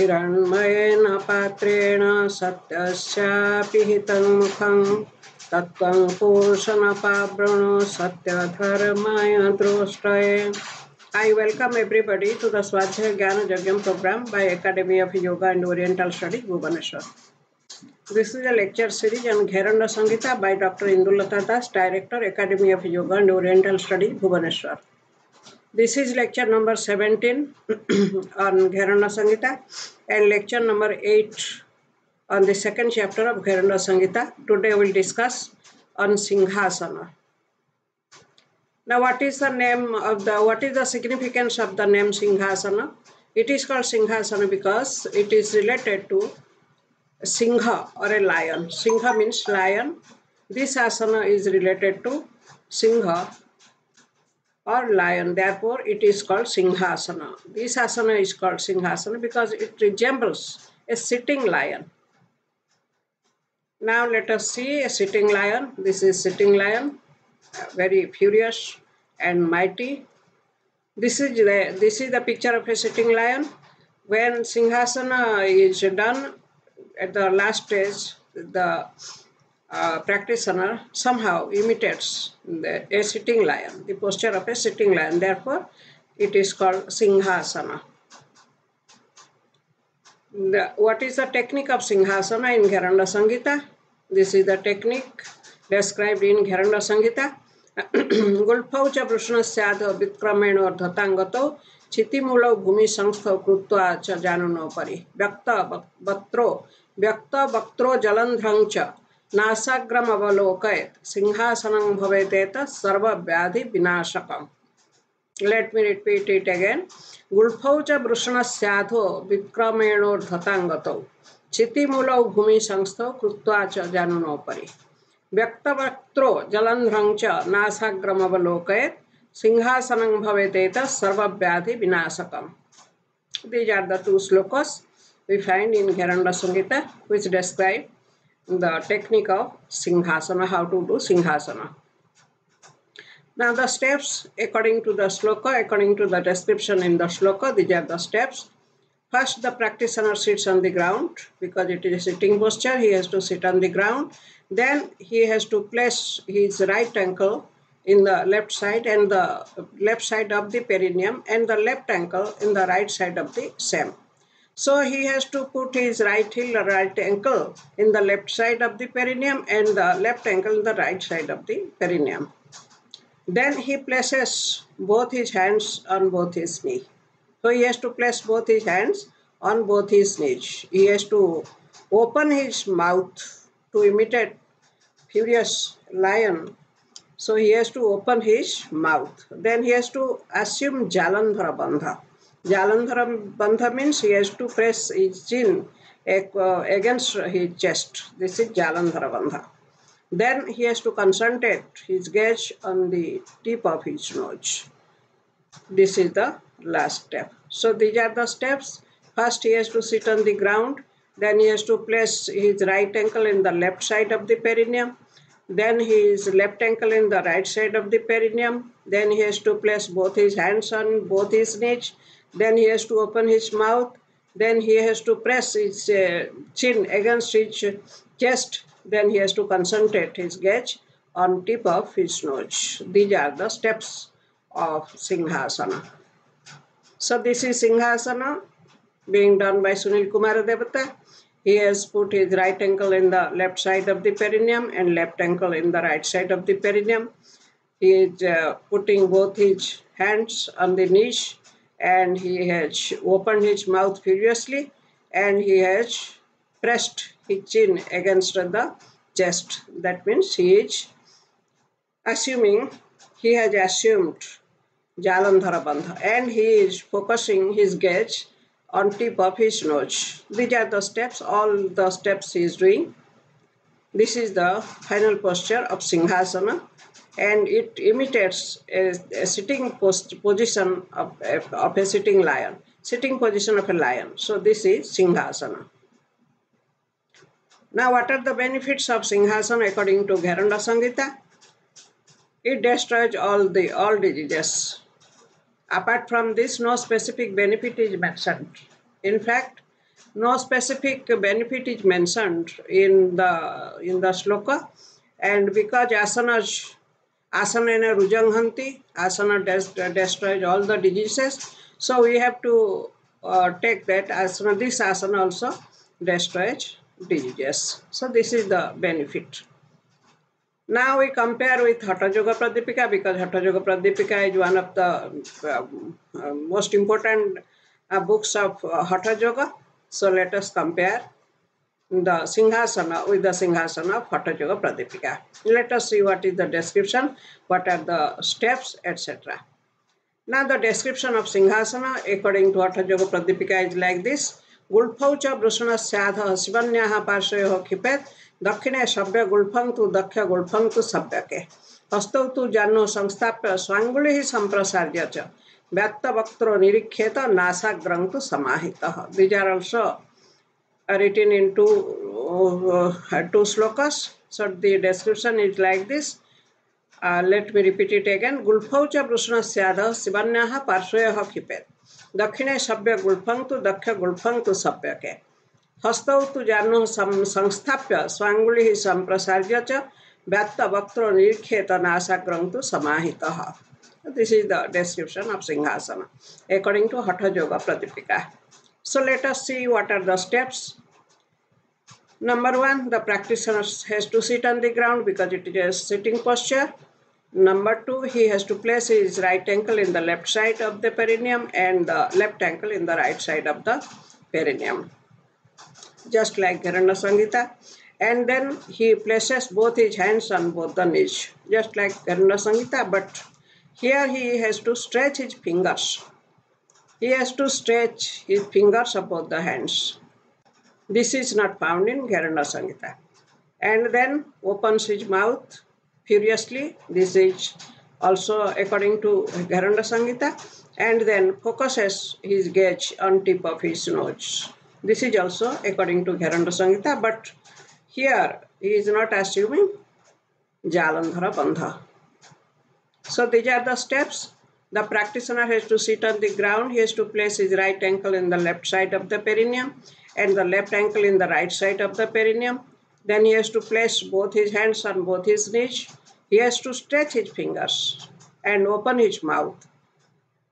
हिरण्मयेन पात्रेण सत्यस्यापि हितं मुखं तत्त्वं पुरुषनपावृणु सत्यधर्माय द्रोष्टये welcome everybody to the Swadhyaya Jnana Jagyam program by Academy of Yoga and Oriental Studies, Bhubaneswar. This is a lecture series on Gheranda Sangita by Dr. Indulata Das, Director, Academy of Yoga and Oriental Studies, Bhubaneswar. This is lecture number 17 on Gheranda Sangita and lecture number 8 on the second chapter of Gheranda Sangita. Today we will discuss on Singhasana. Now, what is the name of the, what is the significance of the name Singhasana? It is called Singhasana because it is related to Singha or a lion. Singha means lion. This asana is related to Singha or lion. Therefore, it is called Singhasana. This asana is called Singhasana because it resembles a sitting lion. Now let us see a sitting lion. This is sitting lion very furious and mighty. This is the this is the picture of a sitting lion. When Singhasana is done at the last stage, the uh, practitioner somehow imitates the, a sitting lion, the posture of a sitting lion. Therefore, it is called Singhasana. The, what is the technique of Singhasana in Gheranda Sangita? This is the technique described in Gheranda Sangita. गुल्फौ च वृष्णस्याद विक्रमेणोर्धताङ्गतौ क्षितिमूलौ भूमिसंस्थौ कृत्वा च जानुनोपरि व्यक्त वक्त्रो व्यक्त व्यक्तवक्त्रो जलन्ध्रं च नासाग्रमवलोकयत्। सिंहासनं भवेदेतत् सर्वव्याधिविनाशकम्। Let me repeat it again गुल्फौ च वृषण साधो वृषणस्याधो चितिमूल भूमि भूमिसंस्थौ कृत्वा च जानुनोपरि। व्यक्तवक्त्रो जलन्ध्रं च सिंहासन भवेत भवेदेतत् सर्वव्याधिविनाशकम्। These are the two shlokas we find in Gheranda Sangita which describe the technique of Singhasana, how to do Singhasana. Now the steps according to the sloka, according to the description in the sloka, these are the steps. First the practitioner sits on the ground because it is a sitting posture, he has to sit on the ground. Then he has to place his right ankle in the left side and the left side of the perineum and the left ankle in the right side of the same. So he has to put his right heel or right ankle in the left side of the perineum and the left ankle in the right side of the perineum. Then he places both his hands on both his knee. So he has to place both his hands on both his knees. He has to open his mouth to imitate furious lion. So he has to open his mouth. Then he has to assume Jalandhara Bandha. Jalandhara Bandha means he has to press his chin uh, against his chest. This is Jalandhara Bandha. Then he has to concentrate his gaze on the tip of his nose. This is the last step. So these are the steps. First he has to sit on the ground then he has to place his right ankle in the left side of the perineum. Then his left ankle in the right side of the perineum. Then he has to place both his hands on both his knees. Then he has to open his mouth. Then he has to press his uh, chin against his chest. Then he has to concentrate his gaze on tip of his nose. These are the steps of Singhasana. So this is Singhasana being done by Sunil Kumar Devata. He has put his right ankle in the left side of the perineum and left ankle in the right side of the perineum. He is uh, putting both his hands on the knees and he has opened his mouth furiously and he has pressed his chin against the chest. That means he is assuming, he has assumed Jalandhara Bandha and he is focusing his gaze on tip of his nose. These are the steps, all the steps he is doing. This is the final posture of Singhasana and it imitates a, a sitting post, position of, of a sitting lion, sitting position of a lion. So this is Singhasana. Now what are the benefits of Singhasana according to Gheranda Sangita? It destroys all the all diseases. Apart from this, no specific benefit is mentioned. In fact, no specific benefit is mentioned in the in the sloka, and because asanas asana N ए रुजंती asana destroys all the diseases so we have to take that asana this asana also destroys diseases so this is the benefit ना we compare with Hatha Yoga Pradipika because Hatha Yoga Pradipika is one of the most important books of Hatha Yoga so let's compare the Singhasana with the Singhasana Yoga Pradipika. Let us see what is the description, what are the steps, etc. Now the description of Singhasana according to Hatha Yoga Pradipika is like this. गुल्फौ च वृषणस्याधः शिवन्याः पार्श्वयोः क्षिपेत् दक्षिणे सभ्य गुल्फं तु दक्ष गुल्फं तु सभ्यके हस्तौ तु जाह्नौ संस्थाप्य स्वाङ्गुलिः सम्प्रसार्य च व्यक्तवक्त्रो निरीक्षेत नासाग्रं तु समाहितः These are written in two, uh, two slokas. So the description is like this. Uh, let me repeat it again. Gulphau cha brusna syada sibanyaha parshvayaha khipet. दक्षिणे सभ्य गुल्फंग तो दक्ष गुल्फंग तो सभ्य के हस्तौ तो जानो संस्थाप्य स्वांगुलि संप्रसार्य Bhatta व्यात्त वक्त्रो निरीक्षेत नाशाग्रं तो समाहित This is the description of Singhasana according to Hatha Yoga Pradipika So let us see what are the steps. Number one, the practitioner has to sit on the ground because it is a sitting posture. Number two, he has to place his right ankle in the left side of the perineum and the left ankle in the right side of the perineum. Just like Gheranda Sangita. And then he places both his hands on both the knees, just like Gheranda Sangita, but here he has to stretch his fingers. He has to stretch his fingers above the hands. This is not found in Gheranda Sangita. And then opens his mouth furiously. This is also according to Gheranda Sangita. And then focuses his gaze on tip of his nose. This is also according to Gheranda Sangita. But here he is not assuming Jalandhara Bandha. So these are the steps. The practitioner has to sit on the ground. He has to place his right ankle in the left side of the perineum and the left ankle in the right side of the perineum. Then he has to place both his hands on both his knees. He has to stretch his fingers and open his mouth.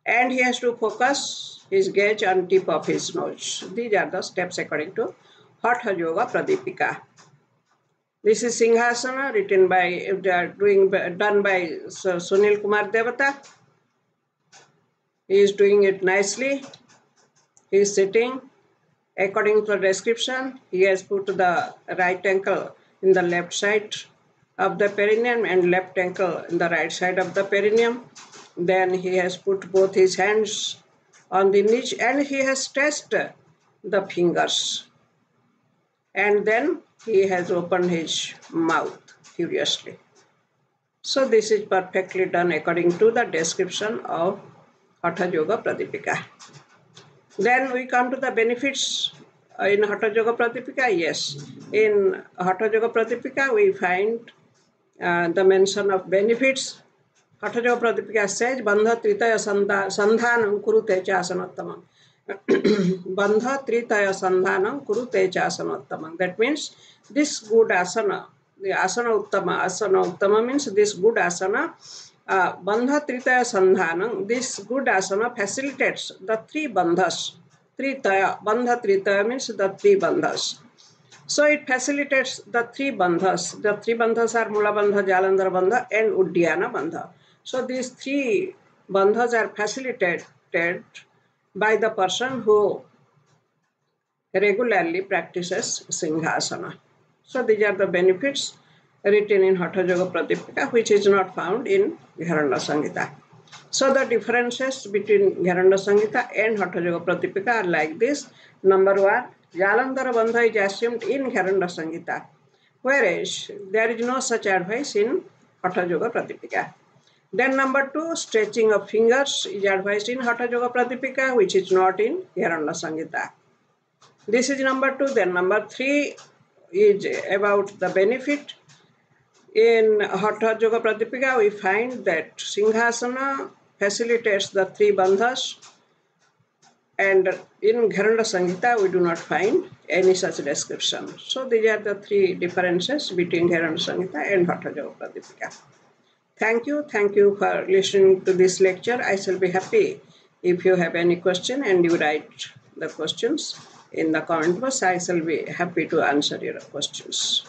And he has to focus his gaze on tip of his nose. These are the steps according to Hatha Yoga Pradipika. This is Singhasana written by uh, doing done by Sunil Kumar Devata. He is doing it nicely. He is sitting. According to the description, he has put the right ankle in the left side of the perineum and left ankle in the right side of the perineum. Then he has put both his hands on the knees and he has stretched the fingers. And then he has opened his mouth furiously. So this is perfectly done according to the description of Hatha Yoga Pradipika. Then we come to the benefits in Hatha Yoga Pradipika. Yes, in Hatha Yoga Pradipika we find uh, the mention of benefits. Hatha Yoga Pradipika says, Bandha Tritaya Sandhanam Kurute Chasanattamam. Bandha Tritaya Sandhanam kuru Kurute Chasanattamam. That means this good asana, the asana uttama, asana uttama means this good asana uh, bandha tritaya sandhanam this good asana facilitates the three bandhas tritaya bandha tritaya means the three bandhas so it facilitates the three bandhas the three bandhas are mula bandha jalandhara bandha and uddiyana bandha so these three bandhas are facilitated by the person who regularly practices singhasana so these are the benefits written in Hatha Yoga Pradipika, which is not found in Gheranda Sangita. So the differences between Gheranda Sangita and Hatha Yoga Pradipika are like this. Number one, Jalandhara Bandha is assumed in Gheranda Sangita, whereas there is no such advice in Hatha Yoga Pradipika. Then number two, stretching of fingers is advised in Hatha Yoga Pradipika, which is not in Gheranda Sangita. This is number two. Then number three is about the benefit In Hatha Yoga Pradipika, we find that Singhasana facilitates the three bandhas, and in Gheranda Samhita, we do not find any such description. So, these are the three differences between Gheranda Samhita and Hatha Yoga Pradipika. Thank you. Thank you for listening to this lecture. I shall be happy if you have any question and you write the questions in the comment box. I shall be happy to answer your questions.